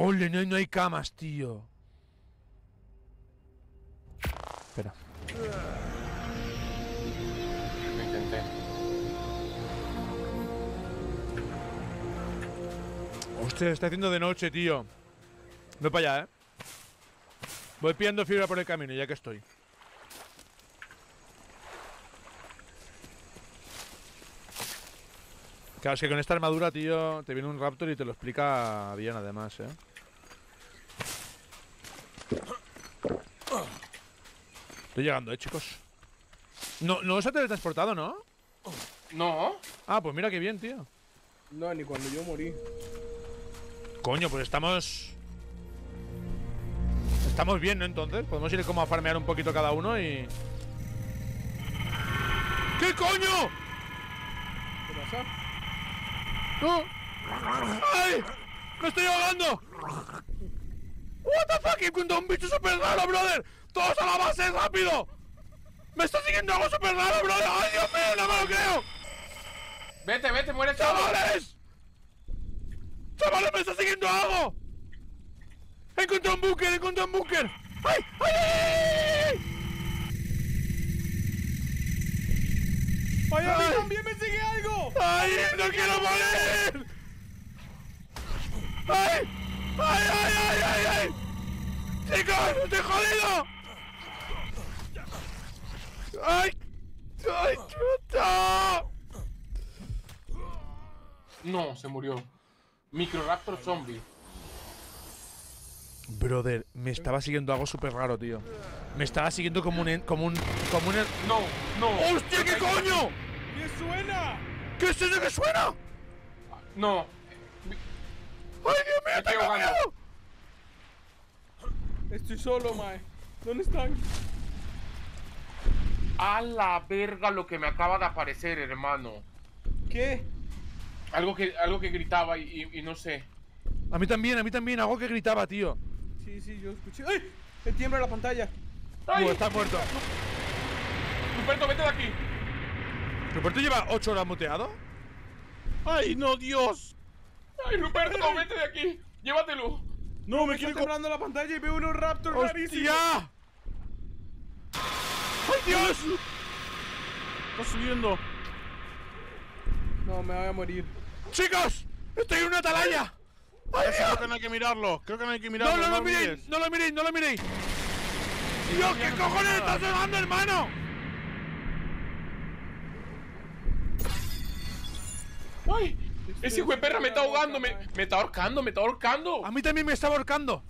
Ole, no, hay- no hay camas, tío. Espera. Lo intenté. Hostia, está haciendo de noche, tío. Voy para allá, eh. Voy pillando fibra por el camino, ya que estoy. Claro, es que con esta armadura, tío, te viene un raptor y te lo explica bien, además, eh. Estoy llegando, eh, chicos. No, no se ha teletransportado, ¿no? No. Ah, pues mira qué bien, tío. No, ni cuando yo morí. Coño, pues estamos. Estamos bien, ¿no? Entonces, podemos ir como a farmear un poquito cada uno y. ¿Qué coño? ¿Qué pasa? ¡No! ¡Ay! ¡Me estoy ahogando! ¡What the fuck! Encuentro un bicho súper raro, brother. ¡Todos a la base, rápido! ¡Me está siguiendo algo súper raro, brother! ¡Ay, Dios mío! ¡No me lo creo! Vete, vete, muere chaval. ¡Chavales! ¡Chavales, me está siguiendo algo! ¡Encontré un búnker! ¡Encontré un búnker! ¡Ay! ¡Ay, ay, ay, a mí Ay. también me sigue algo! ¡Ay, no quiero morir! ¡Ay! ¡Ay, ay, ay, ay, ay! ¡Chicos, estoy jodido! ¡Ay! ¡Ay, chuta! No, se murió. Microraptor zombie. Brother, me estaba siguiendo algo súper raro, tío. Me estaba siguiendo como un... como un... como un... No, no. ¡Hostia, qué coño! ¿Qué suena? ¿Qué es eso que suena? No. ¡Ay, Dios mío, estoy ahogando. solo, mae. ¿Dónde están? A la verga lo que me acaba de aparecer, hermano. ¿Qué? Algo que, algo que gritaba y, y- y no sé. A mí también, a mí también, algo que gritaba, tío. Sí, sí, yo escuché. ¡Ay! Me tiembla la pantalla. ¡Ay! Uh, está muerto. Ruperto, vete de aquí. ¿Ruperto lleva 8 horas muteado? ¡Ay, no, Dios! ¡Ay, Ruperto, vete de aquí! Llévatelo. No, me Está quiere co- temblando la pantalla y veo unos raptors rarísimos. ¡Hostia! ¡Ay, Dios! Está subiendo. No, me voy a morir. ¡Chicos! ¡Estoy en una atalaya! ¡Ay, creo que no hay que mirarlo. Creo que no hay que mirarlo. ¡No, no, lo miréis! ¡No lo miréis, no lo miréis! ¡Dios, qué cojones estás sonando, hermano! ¡Ay! Ese hijo de perra me está ahogando, me, me está ahorcando, me está ahorcando. A mí también me está ahorcando.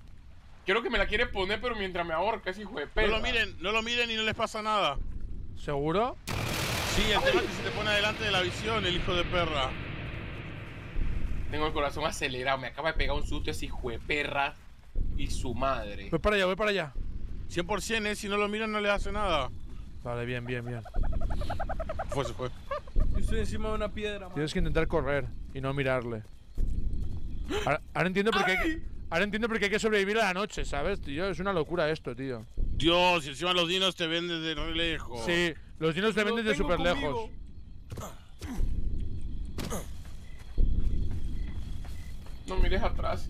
Quiero que me la quiere poner, pero mientras me ahorca ese hijo de No perra. lo miren, no lo miren y no les pasa nada. ¿Seguro? Sí, el tema es que se te pone adelante de la visión, el hijo de perra. Tengo el corazón acelerado, me acaba de pegar un susto ese hijo de perra y su madre. Voy para allá, voy para allá. 100% eh, si no lo miran no les hace nada. Vale, bien, bien, bien. Fue, se fue. Yo estoy encima de una piedra, mae. Tienes que intentar correr y no mirarle. Ahora, ahora entiendo por qué hay que, ahora entiendo por qué hay que sobrevivir a la noche, ¿sabes, tío? Es una locura esto, tío. Dios, y encima los dinos te ven desde re lejos. Sí, los dinos te ven desde súper lejos. No mires atrás.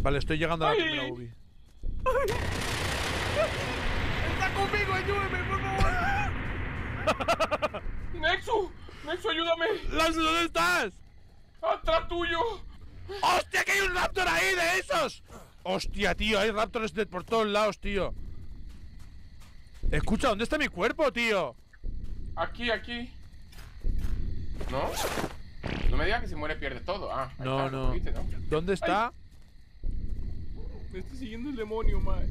Vale, estoy llegando a la primera ubi. ¡Está conmigo! ¡Ayúdeme, por favor! Nexu, Nexu, ayúdame. ¡Lance, ¿dónde estás? Atrás tuyo. ¡Hostia, que hay un raptor ahí de esos! ¡Hostia, tío! Hay raptors de por todos lados, tío. Escucha, ¿dónde está mi cuerpo, tío? Aquí, aquí. ¿No? No me digas que si muere pierde todo. Ah, No, está, no. ¿viste, no? ¿Dónde está? Me está siguiendo el demonio, mae.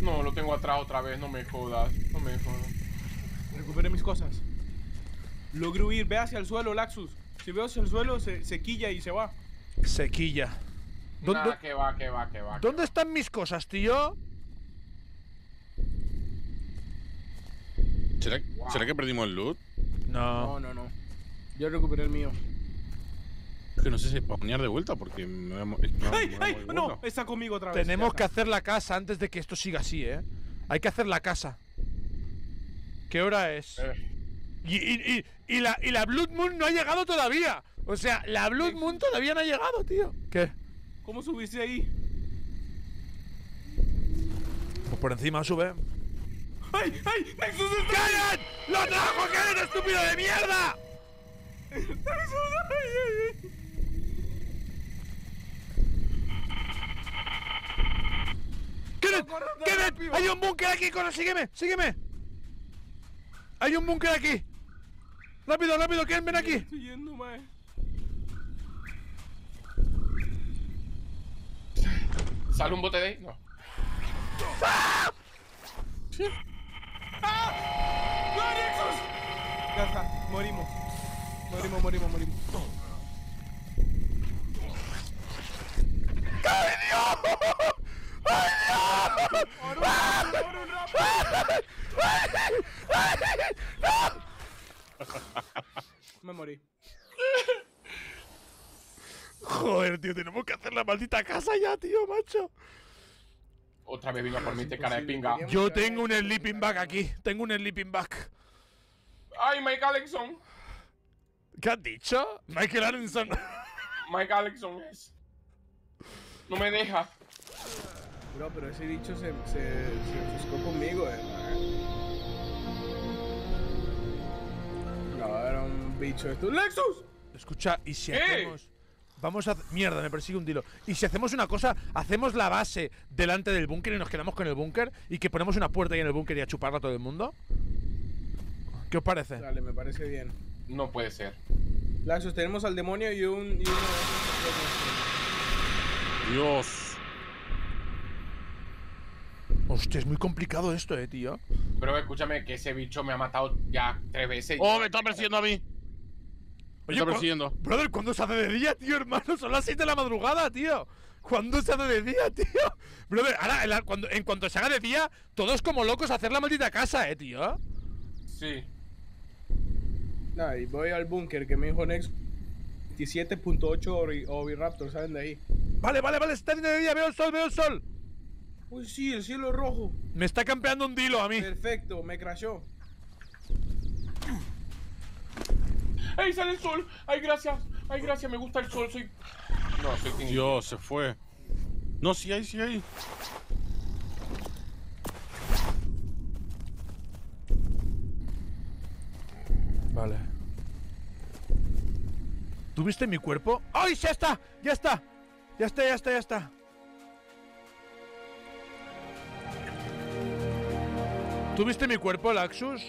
No, lo tengo atrás otra vez, no me jodas. No me jodas. Recuperé mis cosas. Logré huir. Ve hacia el suelo, Laxus. Si veo hacia el suelo, se, se quilla y se va. Sequilla. ¿Dónde, Nah, que va, que va, que va. ¿Dónde están mis cosas, tío? ¿Será, ¿Será que perdimos el loot? No, no, no. Yo recuperé el mío. Es que no sé si spawnear de vuelta porque me voy a ¡Ay, me voy a ay! morir No, está conmigo otra vez. Tenemos que hacer la casa antes de que esto siga así, ¿eh? Hay que hacer la casa. ¿Qué hora es? Eh, Y, y- y- y la, y la Blood Moon no ha llegado todavía. O sea, la Blood Moon todavía no ha llegado, tío. ¿Qué? ¿Cómo subiste ahí? Pues por encima sube. ¡Ay, ay! ¡Nexus está ¡Callan! ¡Lo trajo Karen, estúpido de mierda! ¡Nexus! ¡Ay, ay, ay! ¡Hay un búnker aquí! ¡Corre, sígueme! ¡Sígueme! ¡Hay un búnker aquí! ¡Rápido, rápido! ¡Kenneth, ven aquí! Estoy yendo, mae. ¿Sale un bote de ahí? No. ¡No, Nexus! Ya está, morimos. Morimos, morimos, morimos. Me morí. Joder, tío, tenemos que hacer la maldita casa ya, tío, macho. Otra vez vino por mí este cara de pinga. Yo tengo un sleeping bag aquí. Tengo un sleeping bag. ¡Ay, Mike Alexson! ¿Qué has dicho? Michael Aronson. Mike Alexson es. No me deja. Bro, pero ese bicho se, se, se ofuscó conmigo, eh. No, era un bicho esto. ¡Lexus! Escucha, ¿y si ¿Qué? hacemos...? Vamos a... Mierda, me persigue un dilo. ¿Y si hacemos una cosa? Hacemos la base delante del búnker y nos quedamos con el búnker y que ponemos una puerta ahí en el búnker y a chuparla a todo el mundo. ¿Qué os parece? Dale, me parece bien. No puede ser. Laxus, tenemos al demonio y un. Y uno Dios. Hostia, es muy complicado esto, eh, tío. Pero escúchame que ese bicho me ha matado ya tres veces. Oh, me está persiguiendo a mí. Me está persiguiendo. Brother, ¿cuándo se hace de día, tío, hermano? Son las 6 de la madrugada, tío. ¿Cuándo se hace de día, tío? Brother, ahora, en la- cuando, en cuanto se haga de día, todos como locos a hacer la maldita casa, eh, tío. Sí. Nah, y voy al búnker que me dijo Nex 27.8 Ovi- Oviraptor, ¿saben de ahí? Vale, vale, vale, se está haciendo de día, veo el sol, veo el sol. Uy, sí, el cielo es rojo. Me está campeando un dilo a mí. Perfecto, me crashó. ¡Ay, sale el sol! ¡Ay, gracias! ¡Ay, gracias! Me gusta el sol, soy. No, soy Dios, se fue. No, sí hay, sí hay. Vale. ¿Tuviste mi cuerpo? ¡Ay, ya está! ¡Ya está! ¡Ya está, ya está, ya está! ¿Tuviste mi cuerpo, Laxus?